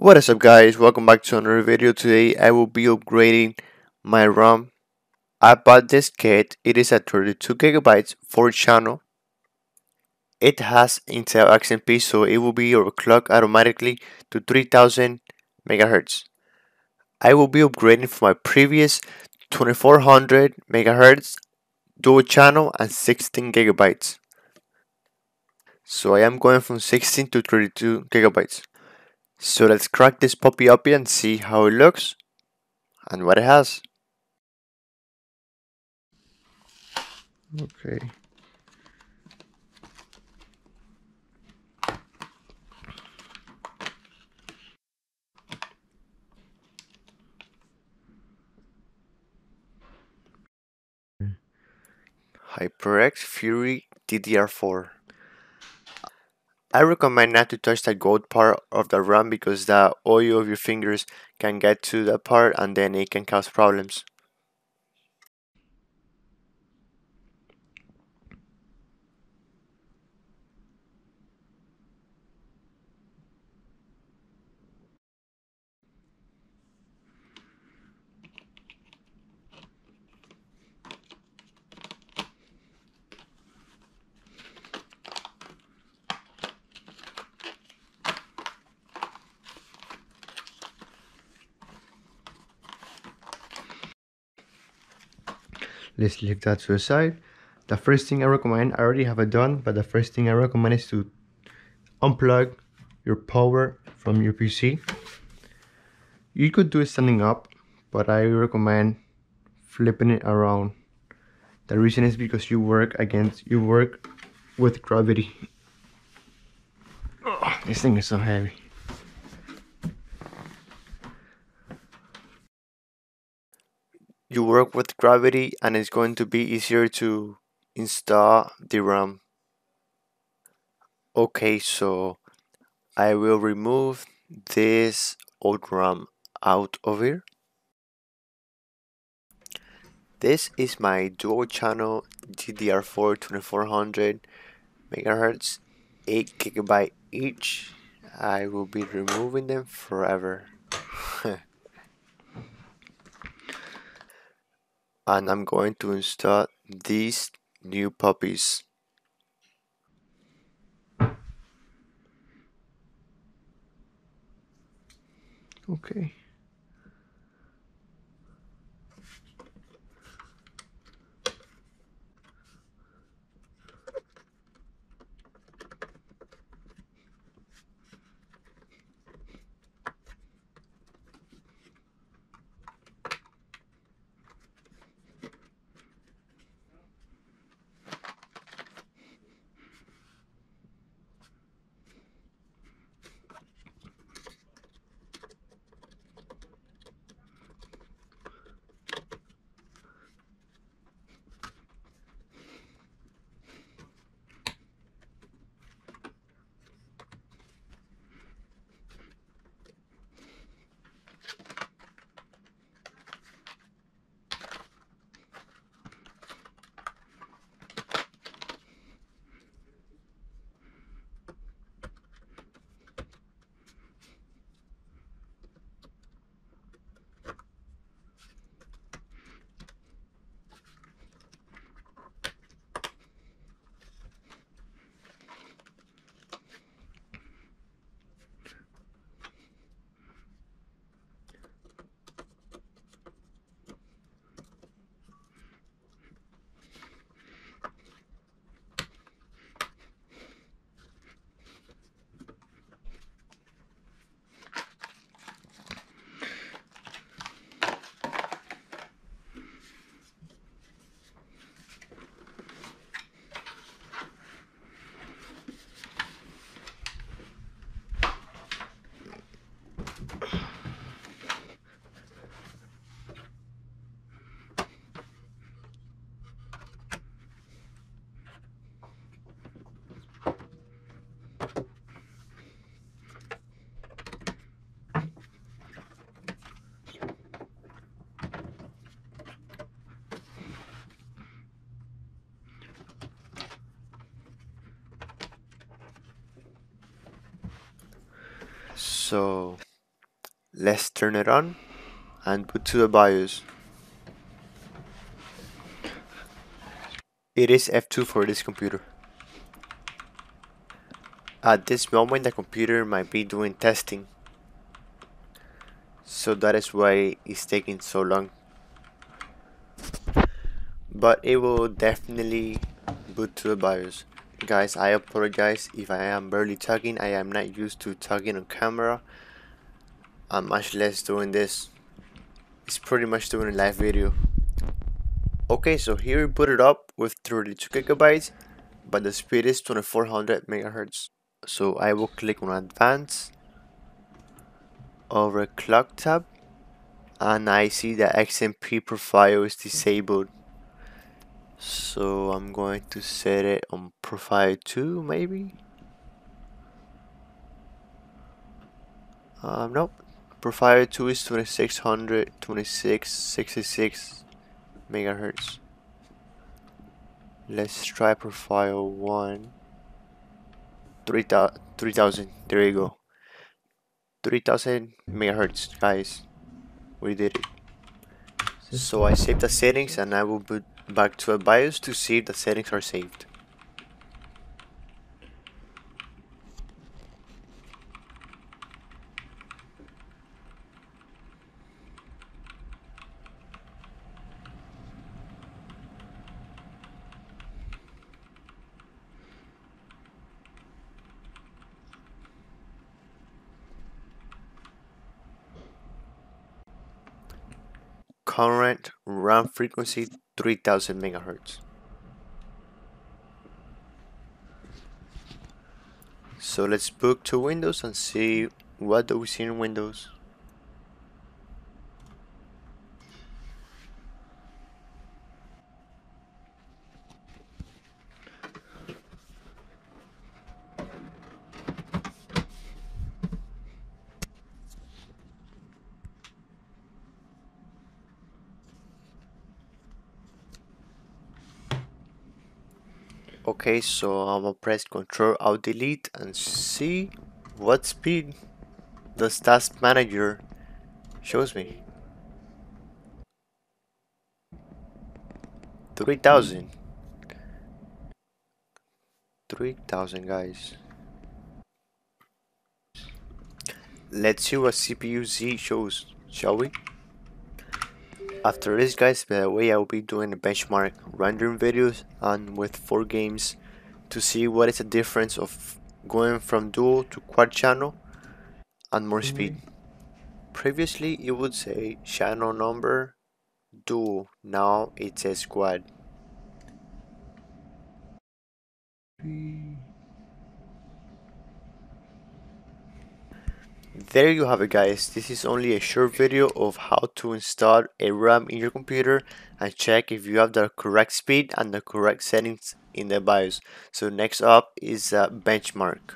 What is up guys, welcome back to another video. Today I will be upgrading my RAM. I bought this kit, it is a 32 gigabytes 4 channel. It has Intel XMP so it will be overclocked automatically to 3000 megahertz. I will be upgrading from my previous 2400 megahertz dual channel and 16 gigabytes. So I am going from 16 to 32 gigabytes. So let's crack this puppy up and see how it looks and what it has. Okay. HyperX Fury DDR4 I recommend not to touch the gold part of the RAM because the oil of your fingers can get to that part and then it can cause problems. Let's leave that to the side. The first thing i recommend i already have it done but the first thing i recommend is to unplug your power from your pc you could do it standing up but i recommend flipping it around. The reason is because you work against you work with gravity. Oh, this thing is so heavy you work with gravity and it's going to be easier to install the RAM. Okay, so I will remove this old RAM out of here. This is my dual channel DDR4 2400 megahertz 8 gigabyte each. I will be removing them forever. And I'm going to install these new puppies. Okay. So Let's turn it on and boot to the BIOS. It is F2 for this computer. At this moment the computer might be doing testing. So that is why it's taking so long. But it will definitely boot to the BIOS. Guys, I apologize if I am barely talking. I am not used to talking on camera. I'm much less doing this. It's pretty much doing a live video. Okay, so here we put it up with 32 gigabytes, but the speed is 2400 megahertz. So I will click on advanced over clock tab and I see the XMP profile is disabled. So I'm going to set it on profile 2 maybe. Um, nope. Profile 2 is 2600, 26, 66 megahertz. Let's try profile 1. 3000, there you go. 3000 megahertz, guys. We did it. So I saved the settings and I will boot back to a BIOS to see if the settings are saved. Current RAM frequency 3000 megahertz. So let's book to Windows and see what do we see in Windows. Okay, so I'm gonna press Control Alt Delete and see what speed the Task Manager shows me. 3000 3000 guys. Let's see what CPU Z shows shall we after this guys, by the way, I will be doing a benchmark rendering videos and with 4 games to see what is the difference of going from dual to quad channel and more mm-hmm. speed. Previously it would say channel number dual, now it says quad. There you have it guys, this is only a short video of how to install a RAM in your computer and check if you have the correct speed and the correct settings in the BIOS. So next up is a benchmark.